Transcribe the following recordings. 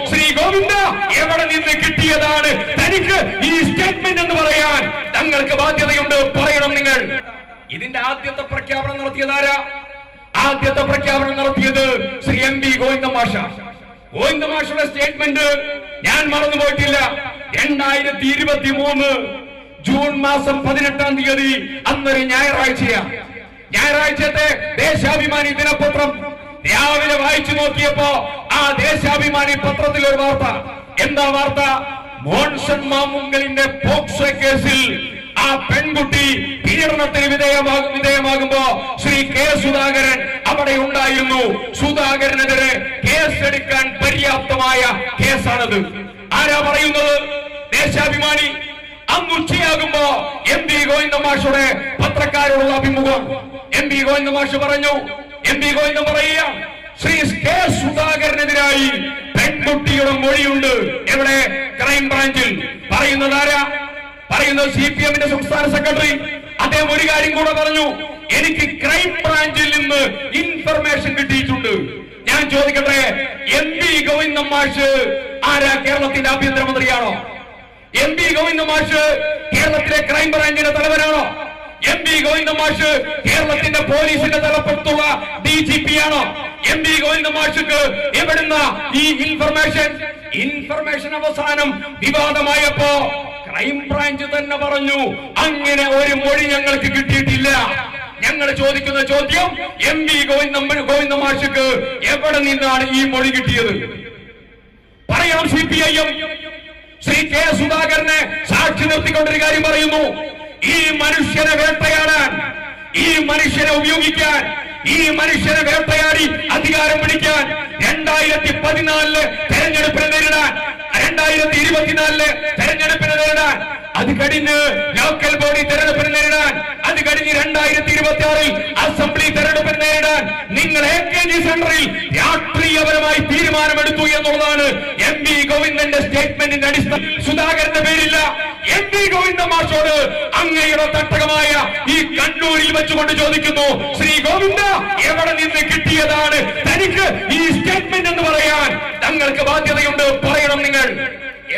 ശ്രീ ഗോവിന്ദ എവിടെ നിന്ന് കിട്ടിയതാണ്? തനിക്ക് ഈ സ്റ്റേറ്റ്മെന്റ് എന്ന് പറയാൻ തങ്ങൾക്ക് ബാധ്യതയുണ്ട്. പറയണം നിങ്ങൾ. ഇതിന്റെ ആദ്യത്തെ പ്രഖ്യാപനം നടത്തിയതാരാ ആദ്യത്തെ പ്രഖ്യാപനം നടത്തിയത് ശ്രീ എം പി ഗോവിന്ദ മാഷ ഗോവിന്ദ മാഷയുടെ സ്റ്റേറ്റ്മെന്റ് ഞാൻ മറന്നുപോയിട്ടില്ല രണ്ടായിരത്തി ഇരുപത്തി മൂന്ന് ജൂൺ മാസം പതിനെട്ടാം തീയതി അന്നൊരു ഞായറാഴ്ചയാണ് ഞായറാഴ്ചത്തെ ദേശാഭിമാനി ദിനപത്രം രാവിലെ വായിച്ചു നോക്കിയപ്പോ ആ ദേശാഭിമാനി പത്രത്തിൽ ഒരു വാർത്ത. എന്താ വാർത്ത? മോൺസൺ മാമുങ്കലിന്റെ പോക്സോ കേസിൽ ആ പെൺകുട്ടി പീഡനത്തിന് വിധേയമാകും വിധേയമാകുമ്പോ ശ്രീ കെ സുധാകരൻ അവിടെ ഉണ്ടായിരുന്നു. സുധാകരനെതിരെ കേസെടുക്കാൻ പര്യാപ്തമായ കേസാണത്. ആരാ പറയുന്നത്? ദേശാഭിമാനി. അന്ന് ഉച്ചയാകുമ്പോ എം പി ഗോവിന്ദ മാഷയുടെ പത്രക്കാരോടുള്ള അഭിമുഖം. എം പി ഗോവിന്ദ മാഷ് പറഞ്ഞു. എം പി ഗോവിന്ദ പറയുക ശ്രീ കെ സുധാകരനെതിരായി പെൺകുട്ടിയുടെ മൊഴിയുണ്ട്. എവിടെ? ക്രൈം ബ്രാഞ്ചിൽ പറയുന്നത് ആരാ? പറയുന്നത് സി പി എമ്മിന്റെ സംസ്ഥാന സെക്രട്ടറി അദ്ദേഹം ഒരു കാര്യം കൂടെ പറഞ്ഞു. എനിക്ക് ക്രൈം ബ്രാഞ്ചിൽ നിന്ന് ഇൻഫർമേഷൻ കിട്ടിയിട്ടുണ്ട്. ഞാൻ ചോദിക്കട്ടെ എം പി ഗോവിന്ദ മാഷ് ആരാ കേരളത്തിന്റെ ആഭ്യന്തരമന്ത്രിയാണോ? എം പി ഗോവിന്ദ മാഷ് കേരളത്തിലെ ക്രൈം ബ്രാഞ്ചിന്റെ തലവനാണോ? എം പി ഗോവിന്ദ മാഷ് കേരളത്തിന്റെ പോലീസിന്റെ തലപ്പുറത്തുള്ള ഡി ജി പി ആണോ? എം പി ഗോവിന്ദ മാഷുക്ക് എവിടുന്ന ഈ ഇൻഫർമേഷൻ ഇൻഫർമേഷൻ അവസാനം വിവാദമായപ്പോ ക്രൈം ബ്രാഞ്ച് തന്നെ പറഞ്ഞു. അങ്ങനെ ഒരു മൊഴി ഞങ്ങൾക്ക് കിട്ടിയിട്ടില്ല. ഞങ്ങൾ ചോദിക്കുന്ന ചോദ്യം എം വി ഗോവിന്ദ ഗോവിന്ദ മാഷിക്ക് എവിടെ നിന്നാണ് ഈ മൊഴി കിട്ടിയത്? പറയാം C P I M Shri K സുധാകരനെ സാക്ഷി നിർത്തിക്കൊണ്ടൊരു കാര്യം പറയുന്നു. ഈ മനുഷ്യനെ വേട്ടയാടാൻ ഈ മനുഷ്യനെ ഉപയോഗിക്കാൻ ഈ മനുഷ്യരെ വേട്ടയാടി അധികാരം പിടിക്കാൻ രണ്ടായിരത്തി പതിനാലിൽ തെരഞ്ഞെടുപ്പിനെ നേരിടാൻ രണ്ടായിരത്തി ഇരുപത്തിനാലിൽ തെരഞ്ഞെടുപ്പിനെ നേരിടാൻ അത് കഴിഞ്ഞ് ലോക്കൽ ബോഡി തെരഞ്ഞെടുപ്പിനെ നേരിടാൻ അത് കഴിഞ്ഞ് രണ്ടായിരത്തി ഇരുപത്തി ആറിൽ അസംബ്ലി തെരഞ്ഞെടുപ്പിനെ നേരിടാൻ നിങ്ങൾ എ കെ ജി സെന്ററിൽ രാഷ്ട്രീയപരമായി തീരുമാനമെടുത്തു എന്നുള്ളതാണ് എം വി ഗോവിന്ദന്റെ സ്റ്റേറ്റ്മെന്റിന്റെ അടിസ്ഥാനം സുധാകരന്റെ പേരില്ല. എം വി ഗോവിന്ദ മാഷോട് അങ്ങയുടെ തട്ടകമായ ഈ കണ്ണൂരിൽ വെച്ചുകൊണ്ട് ചോദിക്കുന്നു ശ്രീ ഗോവിന്ദ എവിടെ നിന്ന് കിട്ടിയതാണ്? തനിക്ക് ഈ സ്റ്റേറ്റ്മെന്റ് എന്ന് പറയാൻ തങ്ങൾക്ക് ബാധ്യതയുണ്ട്. പറയണം നിങ്ങൾ.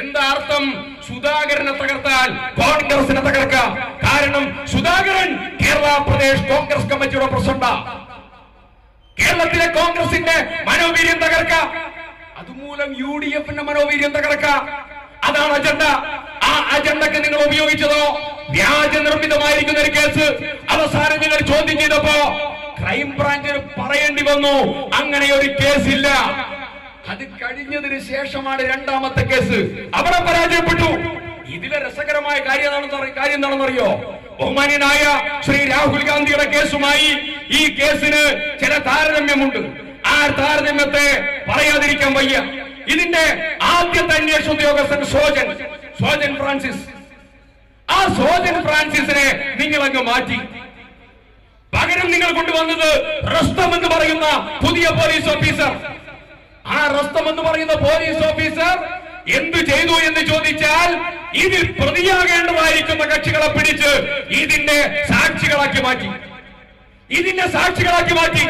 എന്താ അർത്ഥം? സുധാകരനെ തകർത്താൽ കോൺഗ്രസിനെ തകർക്കാം. കാരണം സുധാകരൻ കേരള പ്രദേശ് കോൺഗ്രസ് കമ്മിറ്റിയുടെ പ്രസിഡന്റാ. കേരളത്തിലെ കോൺഗ്രസിന്റെ മനോവീര്യം തകർക്കാം. അതുമൂലം യു ഡി എഫിന്റെ മനോവീര്യം തകർക്കാം. അതാണ് അജണ്ട. ആ അജണ്ടക്ക് നിങ്ങൾ ഉപയോഗിച്ചതോ? വ്യാജ നിർമ്മിതമായിരിക്കുന്ന ഒരു കേസ്. അവസാനം നിങ്ങൾ ചോദ്യം ചെയ്തപ്പോ ക്രൈം ബ്രാഞ്ചിന് പറയേണ്ടി വന്നു. അങ്ങനെ ഒരു കേസില്ല. അത് കഴിഞ്ഞതിന് ശേഷമാണ് രണ്ടാമത്തെ കേസ്. അവിടെ പരാജയപ്പെട്ടു. ഇതിലെ രസകരമായ കാര്യം എന്താണെന്ന് കാര്യം എന്താണെന്നറിയോ? ബഹുമാന്യനായ ശ്രീ രാഹുൽ ഗാന്ധിയുടെ കേസുമായി ഈ കേസിന് ചില താരതമ്യമുണ്ട്. ആ താരതമ്യത്തെ പറയാതിരിക്കാൻ വയ്യ. ഇതിന്റെ ആദ്യത്തെ അന്വേഷണ ഉദ്യോഗസ്ഥൻ സോജൻ. സോജൻ ഫ്രാൻസിസ്. ആ സോജൻ ഫ്രാൻസിസിനെ നിങ്ങൾ അങ്ങ് മാറ്റി. പകരം നിങ്ങൾ കൊണ്ടുവന്നത് റസ്തം എന്ന് പറയുന്ന പുതിയ പോലീസ് ഓഫീസർ. ആ റസ്തം എന്ന് പറയുന്ന പോലീസ് ഓഫീസർ എന്തു ചെയ്തു എന്ന് ചോദിച്ചാൽ ഇതിൽ പ്രതിയാകേണ്ടതായിരിക്കുന്ന കക്ഷികളെ പിടിച്ച് ഇതിന്റെ സാക്ഷികളാക്കി മാറ്റി. ഇതിന്റെ സാക്ഷികളാക്കി മാറ്റി.